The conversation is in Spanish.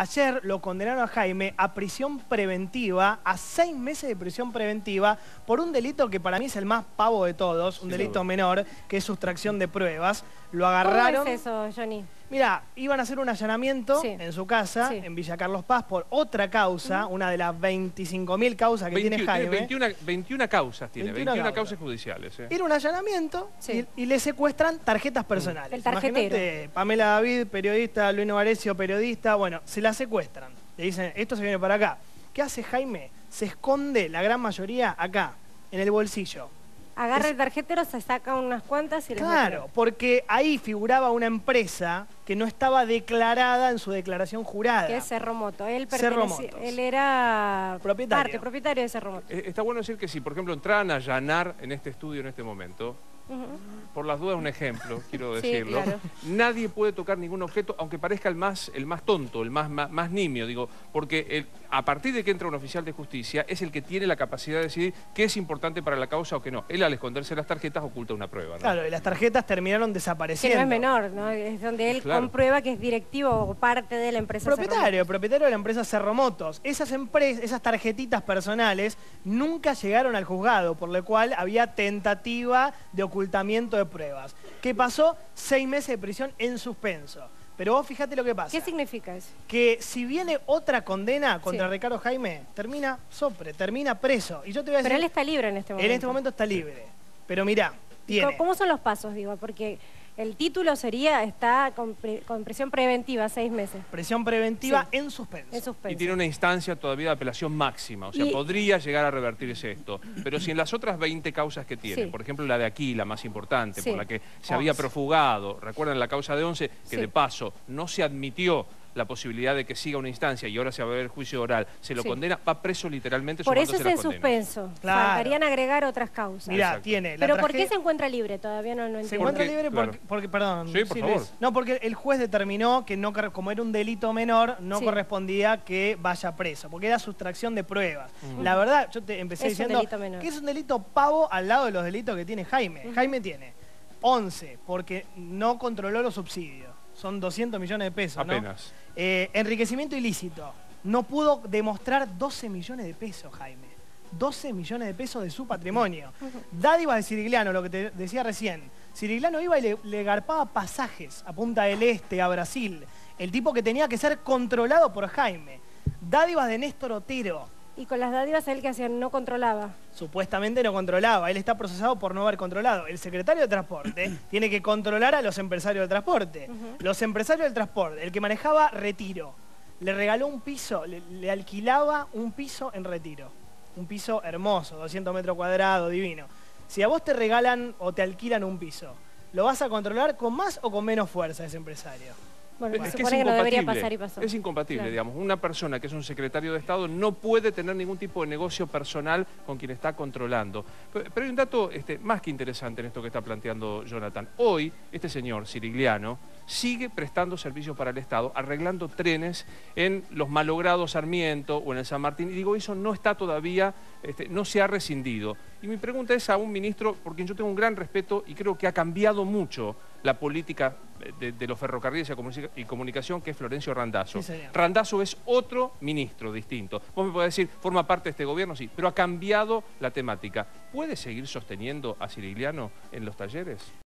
Ayer lo condenaron a Jaime a prisión preventiva, a seis meses de prisión preventiva, por un delito que para mí es el más pavo de todos, un delito menor, que es sustracción de pruebas. Lo agarraron... ¿Cómo es eso, Johnny? Mira, iban a hacer un allanamiento Sí. en su casa, Sí. en Villa Carlos Paz, por otra causa, una de las 25.000 causas que tiene 21, Jaime. 21, 21 causas tiene, 21 21, causas. causas judiciales. eh. Era un allanamiento Sí. y, y le secuestran tarjetas personales. El tarjetero. Imagínate, Pamela David, periodista, Luis Novarecio, periodista, bueno, se la secuestran. Le dicen, esto se viene para acá. ¿Qué hace Jaime? Se esconde la gran mayoría acá, en el bolsillo. Agarra Es- el tarjetero, se saca unas cuantas y las Claro, porque ahí figuraba una empresa que no estaba declarada en su declaración jurada. Que es Cerro Moto. Él, Cerro era Propietario. parte, propietario de Cerro Moto. Eh, Está bueno decir que si, por ejemplo, entraran a allanar en este estudio en este momento, Por las dudas un ejemplo, quiero Sí, decirlo, claro. nadie puede tocar ningún objeto, aunque parezca el más, el más tonto, el más, más, más nimio, digo, porque el- a partir de que entra un oficial de justicia es el que tiene la capacidad de decidir qué es importante para la causa o qué no. Él al esconderse las tarjetas oculta una prueba. ¿no? Claro, y las tarjetas terminaron Que desapareciendo. no es menor, ¿no? Es donde él Claro. comprueba que es directivo o parte de la empresa Propietario, propietario de la empresa Cerro Motos. Esas empresas, esas tarjetitas personales nunca llegaron al juzgado, por lo cual había tentativa de ocultamiento de pruebas. ¿Qué pasó? Seis meses de prisión en suspenso. Pero vos fíjate lo que pasa. ¿Qué significa eso? que si viene otra condena contra Sí. Ricardo Jaime, termina sopre, termina preso. Y yo te voy a Pero decir, él está libre en este momento. en este momento está libre. Pero mirá, tiene... ¿Cómo son los pasos, digo? Porque el título sería, está con, pri- con prisión preventiva seis meses. Presión preventiva Sí. en suspenso. En suspenso. Y tiene una instancia todavía de apelación máxima, o sea, Y- podría llegar a revertirse esto. Pero si en las otras 20 causas que tiene, Sí. por ejemplo la de aquí, la más importante, Sí. por la que se había profugado, recuerdan la causa de 11, que Sí. de paso no se admitió la posibilidad de que siga una instancia y ahora se va a ver juicio oral, se lo Sí. condena, va preso literalmente Por eso es en suspenso. Claro. Faltarían agregar otras causas. Exacto. tiene la Pero ¿por qué se encuentra libre? Todavía no, no Se entiendo. encuentra Porque- libre claro. porque, perdón. Sí, por favor. No, porque el juez determinó que no, como era un delito menor, no Sí. correspondía que vaya preso, porque era sustracción de pruebas. La verdad, yo te empecé Es diciendo que es un delito pavo al lado de los delitos que tiene Jaime. Jaime tiene 11 porque no controló los subsidios. Son 200 millones de pesos, ¿no? Apenas. Eh, enriquecimiento ilícito. No pudo demostrar 12 millones de pesos, Jaime. 12 millones de pesos de su patrimonio. Dádivas de Cirigliano, lo que te decía recién. Cirigliano iba y le, le garpaba pasajes a Punta del Este, a Brasil. El tipo que tenía que ser controlado por Jaime. Dádivas de Néstor Otero. Y con las dádivas él que hacía no controlaba. Supuestamente no controlaba. Él está procesado por no haber controlado. El secretario de Transporte tiene que controlar a los empresarios de transporte. Los empresarios del transporte, el que manejaba retiro, le regaló un piso, le, le alquilaba un piso en retiro. Un piso hermoso, 200 metros cuadrados, divino. Si a vos te regalan o te alquilan un piso, ¿lo vas a controlar con más o con menos fuerza ese empresario? Bueno, Es se que supone que no debería pasar y pasó. Es incompatible, Claro. digamos. Una persona que es un secretario de Estado no puede tener ningún tipo de negocio personal con quien está controlando. Pero, pero hay un dato este, más que interesante en esto que está planteando Jonathan. Hoy, este señor, Sirigliano, sigue prestando servicios para el Estado, arreglando trenes en los malogrados Sarmiento o en el San Martín. Y digo, eso no está todavía, este, no se ha rescindido. Y mi pregunta es a un ministro, por quien yo tengo un gran respeto y creo que ha cambiado mucho la política de, de los ferrocarriles y comunicación- que es Florencio Randazzo. Sí. Randazzo es otro ministro distinto. Vos me podés decir, forma parte de este gobierno, sí, pero ha cambiado la temática. ¿Puede seguir sosteniendo a Cirigliano en los talleres?